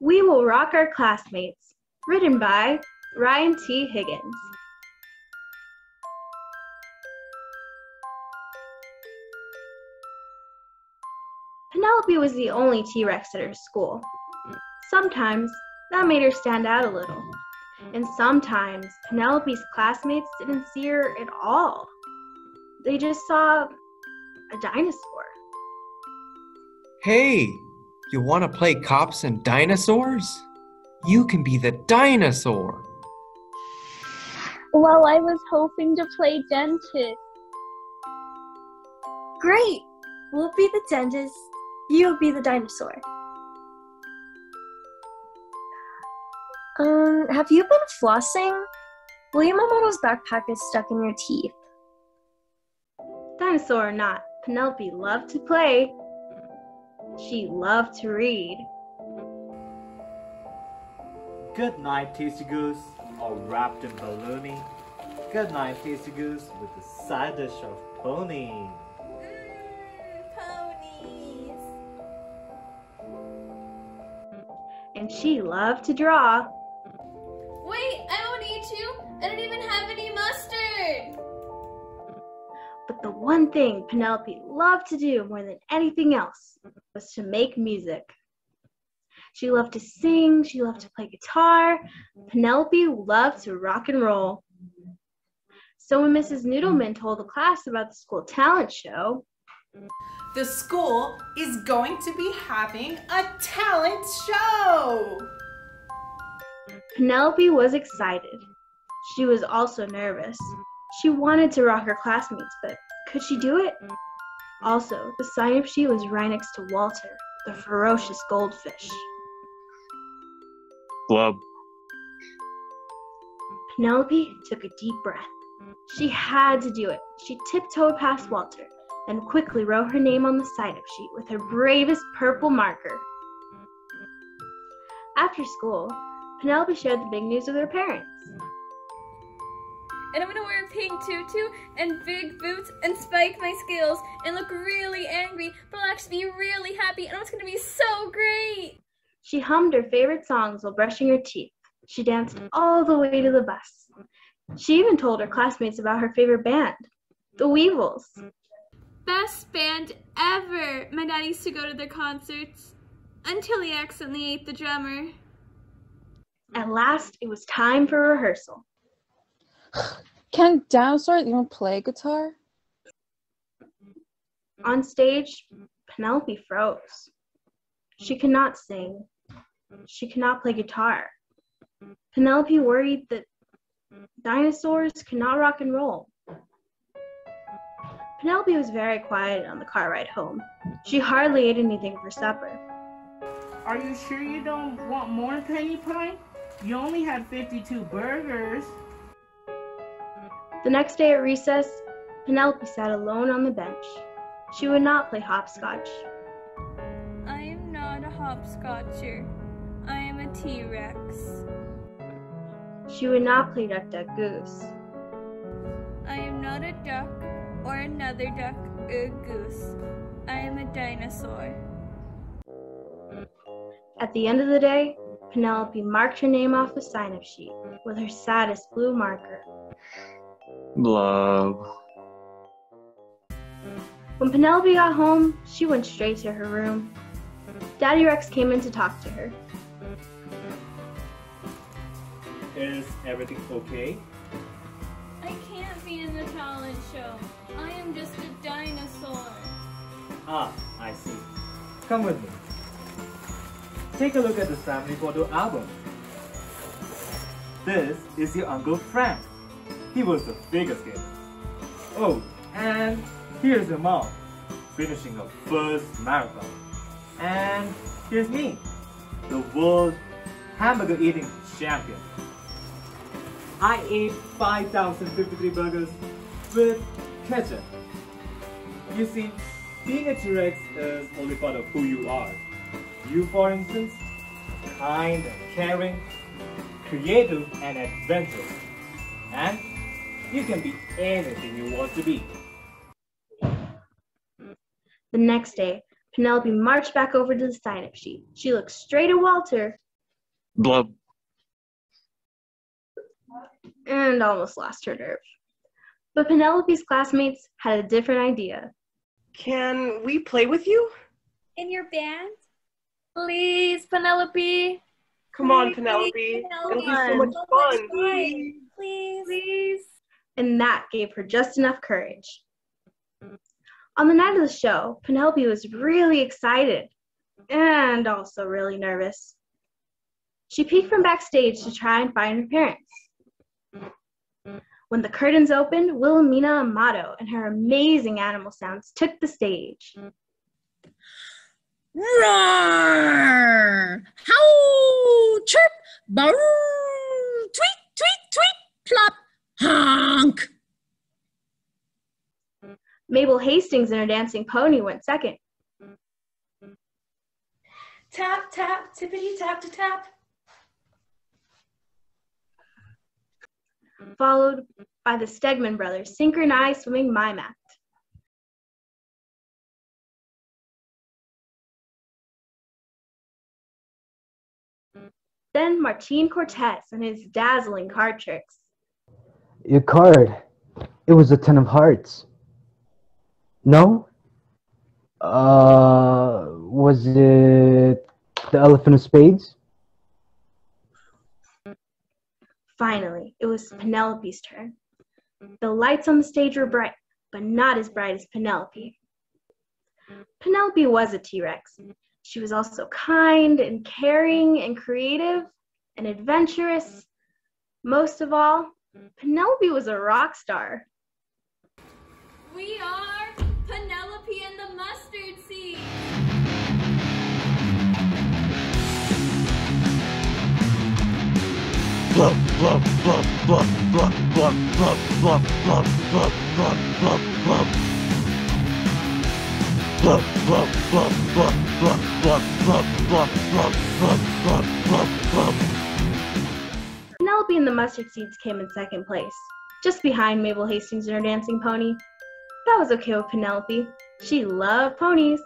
We Will Rock Our Classmates, written by Ryan T. Higgins. Penelope was the only T Rex at her school. Sometimes that made her stand out a little, and sometimes Penelope's classmates didn't see her at all. They just saw a dinosaur. Hey, you want to play cops and dinosaurs? You can be the dinosaur. Well, I was hoping to play dentist. Great! We'll be the dentist. You'll be the dinosaur. Um, have you been flossing? William Yamamoto's backpack is stuck in your teeth. Dinosaur or not, Penelope loved to play. She loved to read. Good night, Tasty Goose, all wrapped in baloney. Good night, Tasty Goose, with a side dish of pony. Mmm, ponies. And she loved to draw. Wait, I don't eat you. I don't even have any mustard. But the one thing Penelope loved to do more than anything else was to make music. She loved to sing, she loved to play guitar. Penelope loved to rock and roll. So when Mrs. Noodleman told the class about the school talent show, The school is going to be having a talent show. Penelope was excited. She was also nervous. She wanted to rock her classmates, but could she do it? Also, the sign up sheet was right next to Walter, the ferocious goldfish. Blub. Penelope took a deep breath. She had to do it. She tiptoed past Walter, then quickly wrote her name on the sign up sheet with her bravest purple marker. After school, Penelope shared the big news with her parents. And I'm gonna wear a pink tutu and big boots and spike my scales and look really angry, but I'll actually be really happy and it's gonna be so great. She hummed her favorite songs while brushing her teeth. She danced mm. all the way to the bus. She even told her classmates about her favorite band, the Weevils. Best band ever! My dad used to go to their concerts until he accidentally ate the drummer. At last, it was time for rehearsal. Can dinosaurs even play guitar? On stage, Penelope froze. She could not sing. She could not play guitar. Penelope worried that dinosaurs could not rock and roll. Penelope was very quiet on the car ride home. She hardly ate anything for supper. Are you sure you don't want more penny pie? You only had 52 burgers. The next day at recess, Penelope sat alone on the bench. She would not play hopscotch. I am not a hopscotcher. I am a T-Rex. She would not play duck duck goose. I am not a duck or another duck or a goose. I am a dinosaur. At the end of the day, Penelope marked her name off the sign up sheet with her saddest blue marker. Blub. When Penelope got home, she went straight to her room. Daddy Rex came in to talk to her. Is everything okay? I can't be in the talent show. I am just a dinosaur. Ah, I see. Come with me. Take a look at this family photo album. This is your Uncle Frank. He was the biggest kid. Oh, and here's your mom, finishing her first marathon. And here's me, the world hamburger eating champion. I ate 5,053 burgers with ketchup. You see, being a T-Rex is only part of who you are. You, for instance, kind and caring, creative and adventurous. And you can be anything you want to be. The next day, Penelope marched back over to the sign up sheet. She looked straight at Walter Blub. and almost lost her nerve. But Penelope's classmates had a different idea. Can we play with you? In your band? Please, Penelope. Come on, Please, Penelope. It'll be so much So fun. Please. Please. And that gave her just enough courage. On the night of the show, Penelope was really excited and also really nervous. She peeked from backstage to try and find her parents. When the curtains opened, Wilhelmina Amato and her amazing animal sounds took the stage. Roar! Howl! Chirp! Bow! Tweet! Tweet! Tweet! Plop! Honk! Mabel Hastings and her dancing pony went second. Tap, tap, tippity tap to tap. followed by the Stegman brothers' synchronized swimming mime act. Then Martin Cortez and his dazzling card tricks. Your card. It was a ten of hearts. No? Uh, was it the elephant of spades? Finally, it was Penelope's turn. The lights on the stage were bright, but not as bright as Penelope. Penelope was a T Rex. She was also kind and caring and creative and adventurous. Most of all, Penelope was a rock star. We are Penelope and the Mustard Seed. Blub, blub, blub, blub, blub, blub, blub, blub, blub, blub, blub, blub, blub. Blub, blub, blub, blub, blub, blub, blub, blub, blub, blub, blub, blub, blub. Penelope and the Mustard Seeds came in second place, just behind Mabel Hastings and her dancing pony. That was okay with Penelope. She loved ponies.